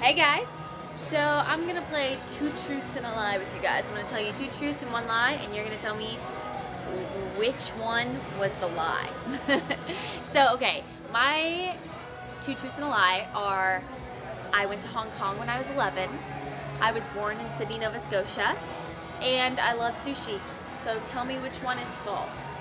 Hey guys! So I'm gonna play two truths and a lie with you guys. I'm gonna tell you two truths and one lie, and you're gonna tell me which one was the lie. so okay, my two truths and a lie are I went to Hong Kong when I was 11, I was born in Sydney, Nova Scotia, and I love sushi. So tell me which one is false.